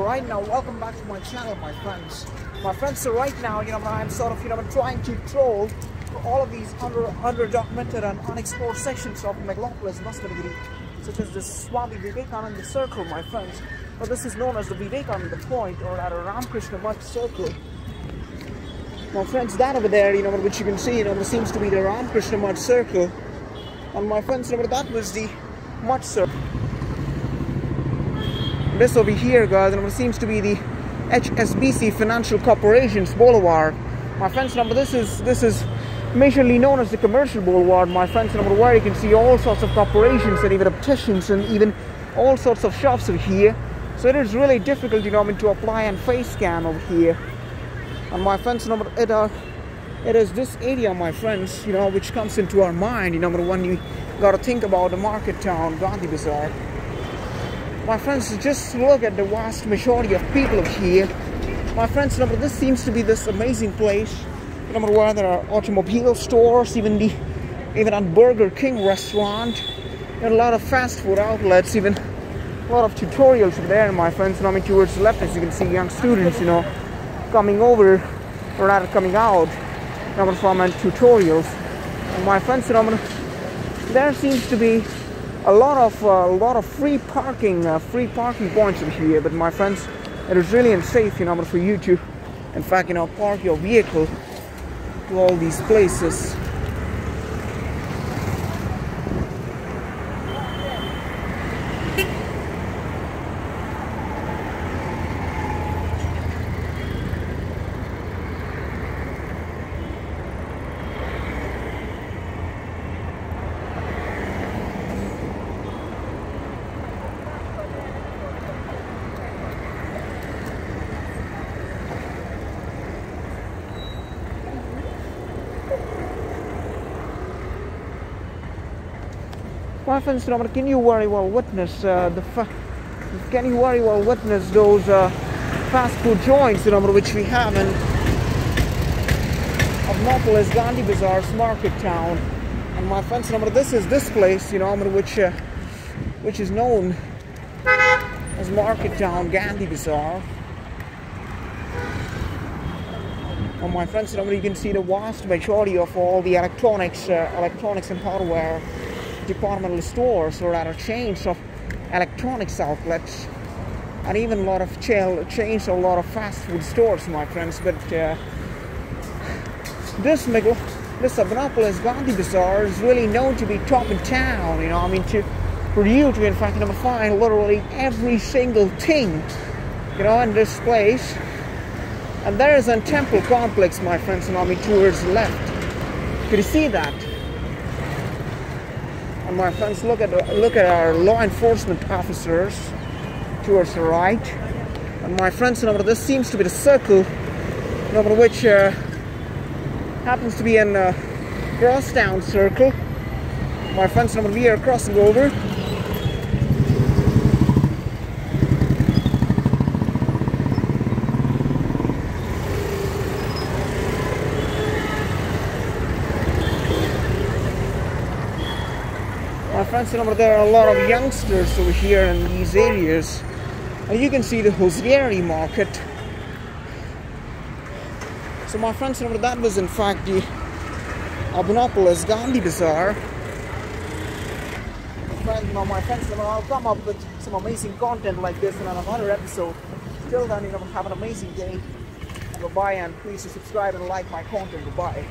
right now welcome back to my channel my friends. My friends so right now you know i'm sort of you know I'm trying to troll all of these under underdocumented and unexplored sections of megalopolis Maskanagiri, such as the swami vivekananda circle my friends. But this is known as the vivekananda point or rather ramakrishna mutt circle. My friends that over there you know which you can see you know it seems to be the ramakrishna mutt circle. And my friends remember that was the mutt circle this over here, guys, and it seems to be the HSBC Financial Corporation's Boulevard. My friends, number this is this is majorly known as the commercial boulevard, my friends, number where you can see all sorts of corporations and even opticians and even all sorts of shops over here. So it is really difficult, you know, I mean, to apply and face scan over here. And my friends, number it uh, it is this area, my friends, you know, which comes into our mind, you know, when you gotta think about the market town, Gandhi Bazaar. My friends, just look at the vast majority of people here. My friends, number this seems to be this amazing place. Number one, there are automobile stores, even the even at Burger King restaurant, and a lot of fast food outlets, even a lot of tutorials there, my friends. And I mean, towards the left, as you can see, young students, you know, coming over or rather coming out, number from and tutorials. And my friends, know, there seems to be a lot of uh, a lot of free parking uh, free parking points in here but my friends it is really unsafe you know for you to in fact you know park your vehicle to all these places My friends, can you very well witness uh, the can you very well witness those uh, fast food joints, you know, which we have in Urbanopolis, Gandhi Bazaar's market town. And my friends, remember this is this place, you know, which uh, which is known as Market Town, Gandhi Bazaar. And my friends, remember you can see the vast majority of all the electronics, uh, electronics and hardware departmental stores or rather chains of electronics outlets and even a lot of chains a lot of fast food stores my friends. But uh, this this Urbanopolis Gandhi Bazaar is really known to be top in town you know I mean to for you to in fact know, find literally every single thing you know in this place. And there is a temple complex my friends and I mean towards the left. Could you see that my friends, look at look at our law enforcement officers towards the right. And my friends, number this seems to be the circle, number which uh, happens to be in a crosstown circle. My friends, number we are crossing over. Friends, remember there are a lot of youngsters over here in these areas. And you can see the Hosieri market. So my friends, remember that was in fact the Urbanopolis Gandhi Bazaar. Friends, my friends, you know, I'll come up with some amazing content like this in another episode. Till then, you know, have an amazing day. Goodbye and please subscribe and like my content. Goodbye.